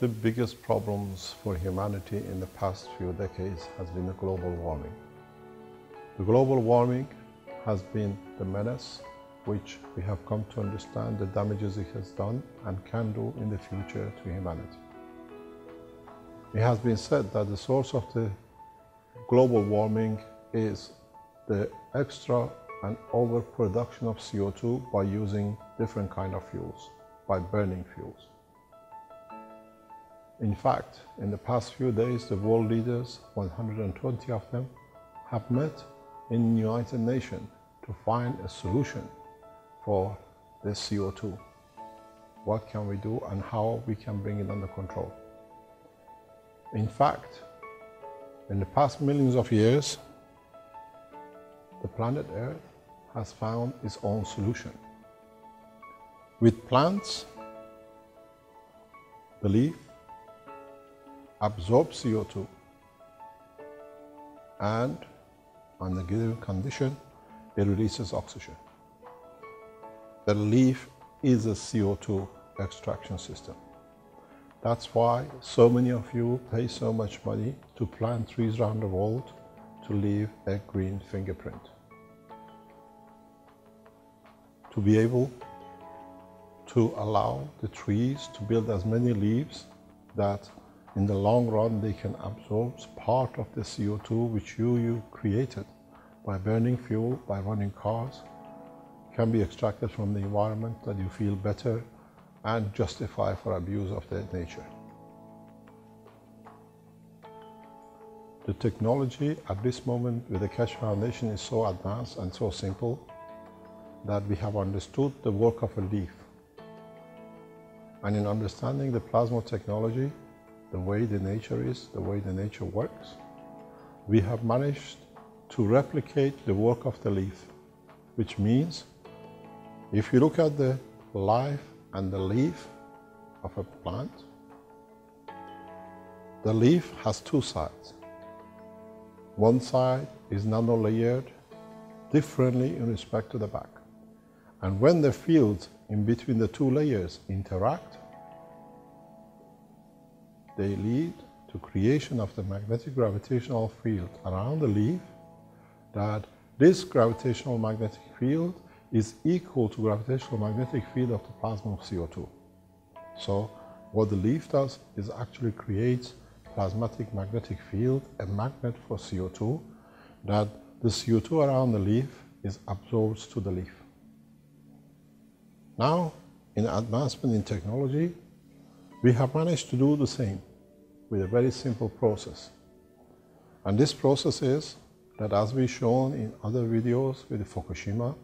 the biggest problems for humanity in the past few decades has been the global warming. The global warming has been the menace which we have come to understand the damages it has done and can do in the future to humanity. It has been said that the source of the global warming is the extra and overproduction of CO2 by using different kind of fuels, by burning fuels. In fact, in the past few days, the world leaders, 120 of them, have met in United Nations to find a solution for this CO2. What can we do and how we can bring it under control. In fact, in the past millions of years, the planet Earth has found its own solution. With plants, the leaf absorbs CO2 and under given condition, it releases oxygen. The leaf is a CO2 extraction system. That's why so many of you pay so much money to plant trees around the world to leave a green fingerprint. To be able to allow the trees to build as many leaves that in the long run they can absorb part of the CO2 which you, you created by burning fuel, by running cars, can be extracted from the environment that you feel better and justify for abuse of the nature. The technology at this moment with the Keshe Foundation is so advanced and so simple that we have understood the work of a leaf. And in understanding the plasma technology, the way the nature is, the way the nature works, we have managed to replicate the work of the leaf, which means if you look at the life and the leaf of a plant, the leaf has two sides. One side is nano-layered differently in respect to the back. And when the fields in between the two layers interact, they lead to creation of the magnetic gravitational field around the leaf that this gravitational magnetic field is equal to gravitational magnetic field of the plasma of CO2. So what the leaf does is actually creates plasmatic magnetic field, a magnet for CO2, that the CO2 around the leaf is absorbed to the leaf. Now, in advancement in technology, we have managed to do the same with a very simple process. And this process is that as we've shown in other videos with Fukushima,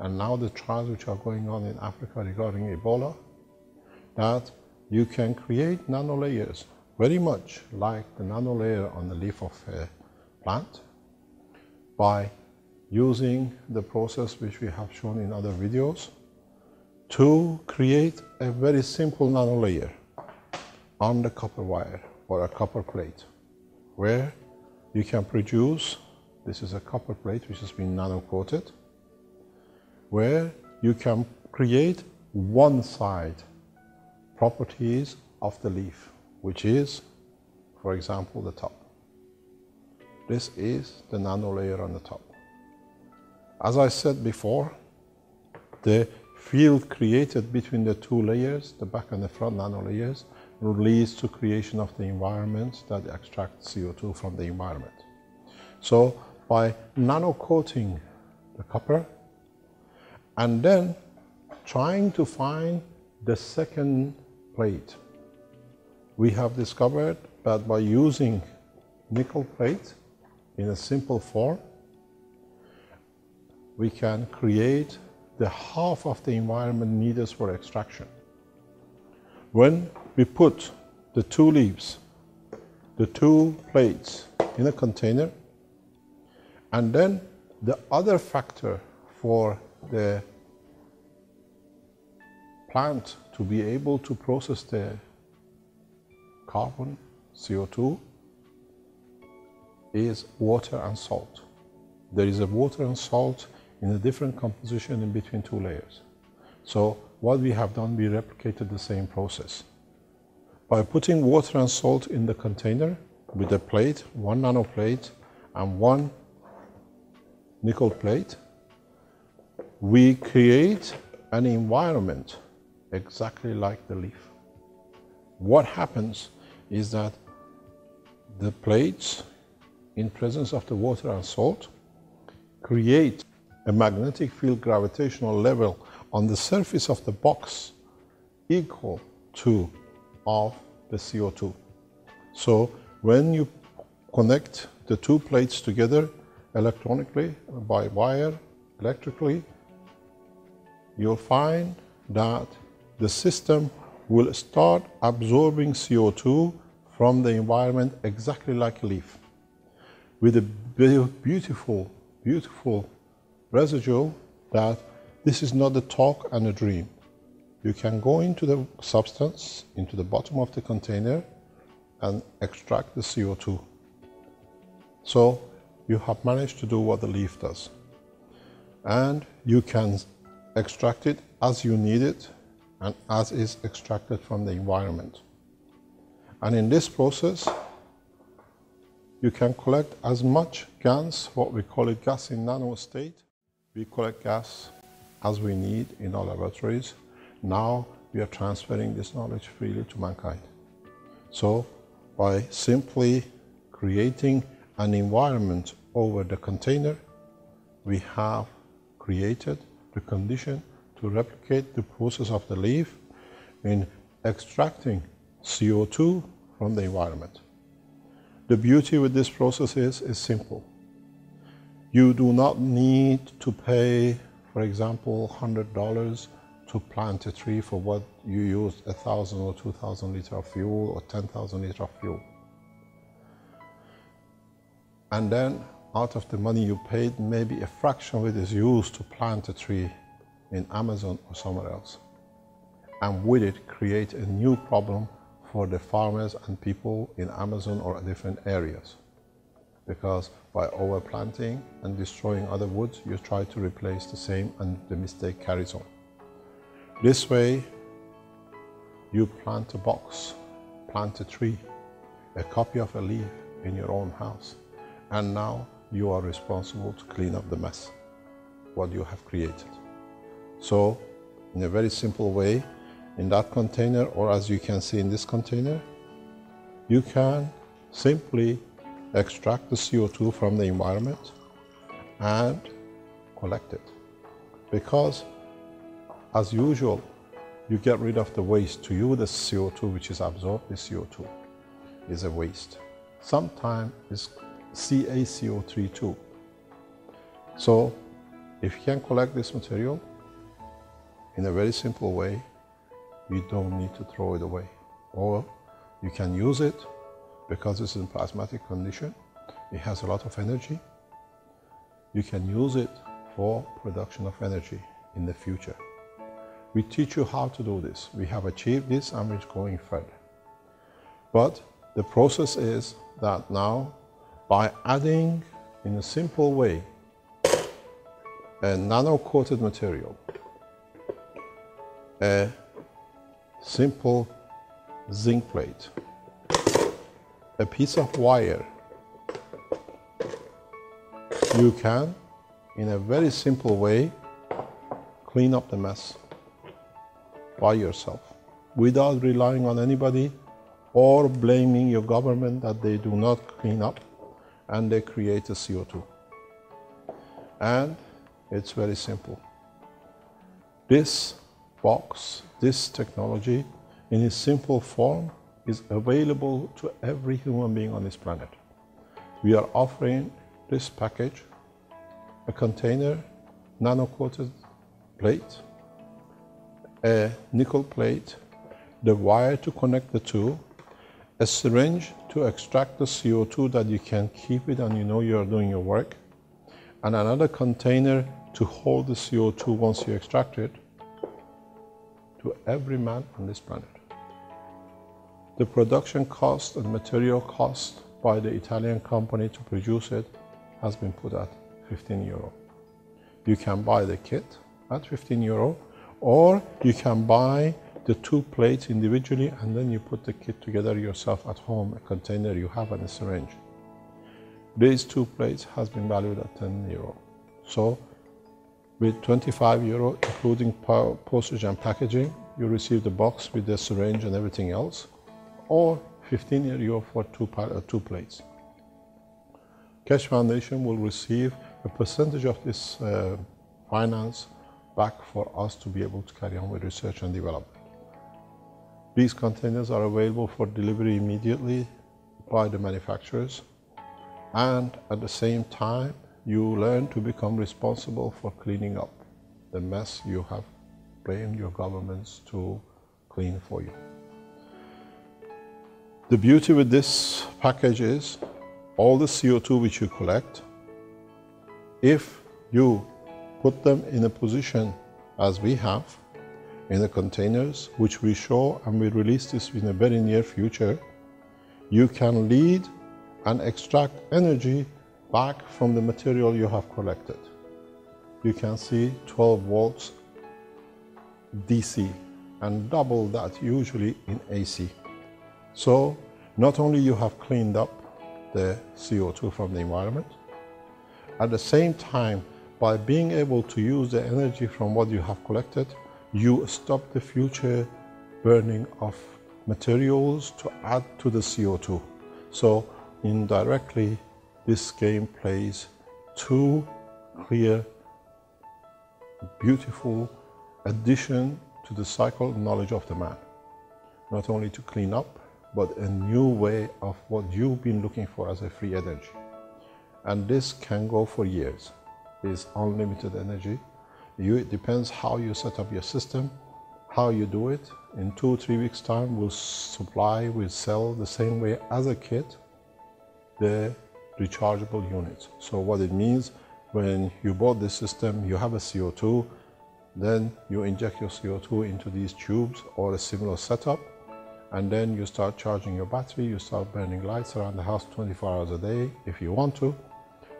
and now the trials which are going on in Africa regarding Ebola, that you can create nanolayers very much like the nanolayer on the leaf of a plant by using the process which we have shown in other videos to create a very simple nanolayer on the copper wire or a copper plate where you can produce, this is a copper plate which has been nano coated, where you can create one side properties of the leaf, which is, for example, the top. This is the nano layer on the top. As I said before, the field created between the two layers, the back and the front nano layers, leads to creation of the environment that extracts CO2 from the environment. So by nano coating the copper, and then trying to find the second plate. We have discovered that by using nickel plate in a simple form, we can create the half of the environment needed for extraction. When we put the two leaves, the two plates in a container, and then the other factor for the plant to be able to process the carbon, CO2, is water and salt. There is a water and salt in a different composition in between two layers. So what we have done, we replicated the same process. By putting water and salt in the container with a plate, one nano plate and one nickel plate, we create an environment exactly like the leaf. What happens is that the plates in presence of the water and salt create a magnetic field gravitational level on the surface of the box equal to of the CO2. So when you connect the two plates together electronically by wire, electrically, you'll find that the system will start absorbing CO2 from the environment exactly like a leaf with a beautiful, beautiful residual that this is not a talk and a dream. You can go into the substance, into the bottom of the container and extract the CO2. So you have managed to do what the leaf does. And you can extract it as you need it and as is extracted from the environment. And in this process, you can collect as much GANS, what we call it gas in nano state. We collect gas as we need in our laboratories. Now we are transferring this knowledge freely to mankind. So by simply creating an environment over the container, we have created the condition to replicate the process of the leaf in extracting CO2 from the environment. The beauty with this process is, is simple. You do not need to pay, for example, $100 to plant a tree for what you used 1,000 or 2,000 liter of fuel or 10,000 liter of fuel. And then out of the money you paid, maybe a fraction of it is used to plant a tree in Amazon or somewhere else. And with it, create a new problem for the farmers and people in Amazon or different areas. Because by overplanting and destroying other woods, you try to replace the same and the mistake carries on. This way, you plant a box, plant a tree, a copy of a leaf in your own house. And now you are responsible to clean up the mess, what you have created. So in a very simple way, in that container, or as you can see in this container, you can simply extract the CO2 from the environment and collect it. Because as usual, you get rid of the waste. To you, the CO2 which is absorbed, the CO2 is a waste. Sometimes it's CaCO3 too. So if you can collect this material, in a very simple way, you don't need to throw it away. Or you can use it because it's in plasmatic condition. It has a lot of energy. You can use it for production of energy in the future. We teach you how to do this. We have achieved this and we're going further. But the process is that now by adding in a simple way a nano-coated material a simple zinc plate, a piece of wire. You can, in a very simple way, clean up the mess by yourself without relying on anybody or blaming your government that they do not clean up and they create a CO2. And it's very simple. This box, this technology, in its simple form, is available to every human being on this planet. We are offering this package, a container, nano-coated plate, a nickel plate, the wire to connect the two, a syringe to extract the CO2 that you can keep it and you know you are doing your work, and another container to hold the CO2 once you extract it, to every man on this planet. The production cost and material cost by the Italian company to produce it has been put at 15 euro. You can buy the kit at 15 euro or you can buy the two plates individually and then you put the kit together yourself at home, a container you have and a syringe. These two plates has been valued at 10 euro. So with 25 euro, including postage and packaging, you receive the box with the syringe and everything else, or 15 euro for two, uh, two plates. Keshe Foundation will receive a percentage of this uh, finance back for us to be able to carry on with research and development. These containers are available for delivery immediately by the manufacturers and at the same time you learn to become responsible for cleaning up the mess you have blamed your governments to clean for you. The beauty with this package is all the CO2 which you collect, if you put them in a position as we have in the containers, which we show and we release this in a very near future, you can lead and extract energy back from the material you have collected. You can see 12 volts DC and double that usually in AC. So not only you have cleaned up the CO2 from the environment, at the same time, by being able to use the energy from what you have collected, you stop the future burning of materials to add to the CO2. So indirectly, this game plays two clear, beautiful addition to the cycle knowledge of the man. Not only to clean up, but a new way of what you've been looking for as a free energy. And this can go for years. It's unlimited energy. You, it depends how you set up your system, how you do it. In two, three weeks time, we'll supply, we'll sell the same way as a kit, the rechargeable units. So what it means, when you bought this system, you have a CO2, then you inject your CO2 into these tubes or a similar setup, and then you start charging your battery, you start burning lights around the house 24 hours a day if you want to,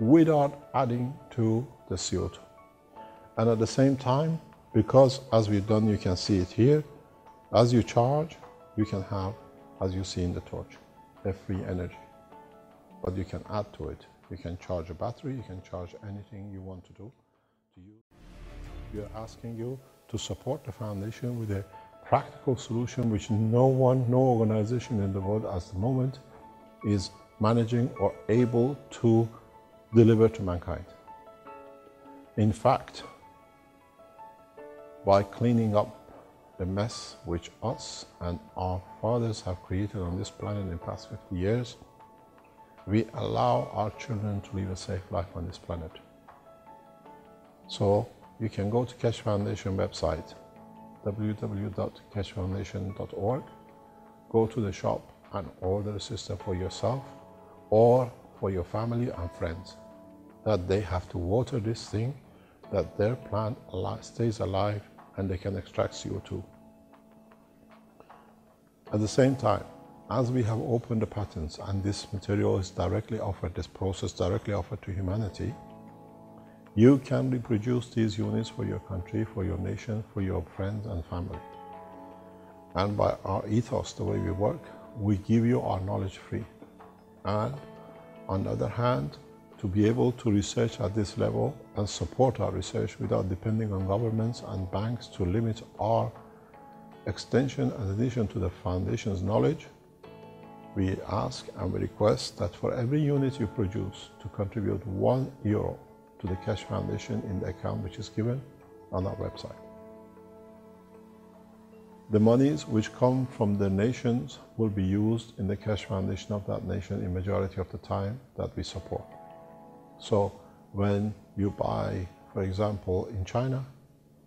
without adding to the CO2. And at the same time, because as we've done, you can see it here, as you charge, you can have, as you see in the torch, a free energy. But you can add to it. You can charge a battery, you can charge anything you want to do we are asking you to support the foundation with a practical solution which no one, no organization in the world at the moment is managing or able to deliver to mankind. In fact, by cleaning up the mess which us and our fathers have created on this planet in the past 50 years, we allow our children to live a safe life on this planet. So you can go to Keshe Foundation website, www.keshefoundation.org, go to the shop and order a system for yourself or for your family and friends. That they have to water this thing, that their plant stays alive and they can extract CO2. At the same time, as we have opened the patents and this material is directly offered, this process directly offered to humanity, you can reproduce these units for your country, for your nation, for your friends and family. And by our ethos, the way we work, we give you our knowledge free. And on the other hand, to be able to research at this level and support our research without depending on governments and banks to limit our extension and addition to the foundation's knowledge, we ask and we request that for every unit you produce to contribute one euro to the Keshe Foundation in the account which is given on our website. The monies which come from the nations will be used in the Keshe Foundation of that nation in majority of the time that we support. So when you buy, for example, in China,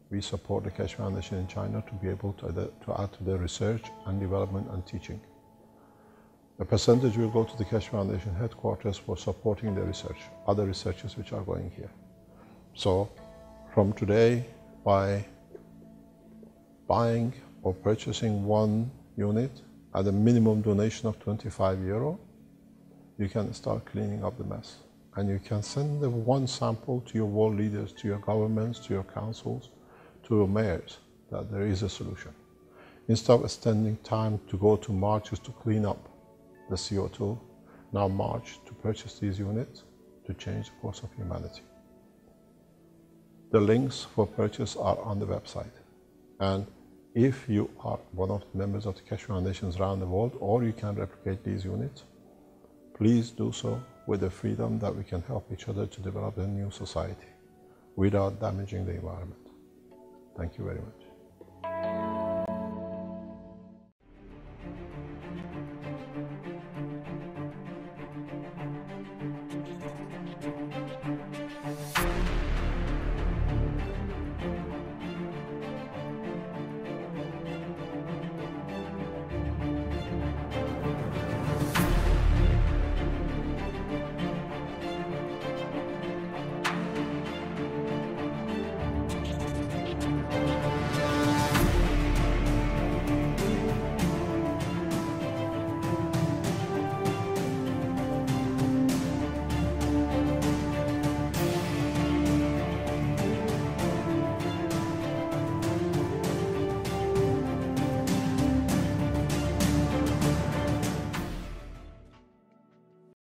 we support the Keshe Foundation in China to be able to, to add to their research and development and teaching. A percentage will go to the Keshe Foundation headquarters for supporting the research, other researchers which are going here. So from today, by buying or purchasing one unit at a minimum donation of 25 euro, you can start cleaning up the mess. And you can send the one sample to your world leaders, to your governments, to your councils, to your mayors, that there is a solution. Instead of spending time to go to marches to clean up the CO2, now march to purchase these units to change the course of humanity. The links for purchase are on the website. And if you are one of the members of the Keshe Foundations around the world, or you can replicate these units, please do so with the freedom that we can help each other to develop a new society without damaging the environment. Thank you very much.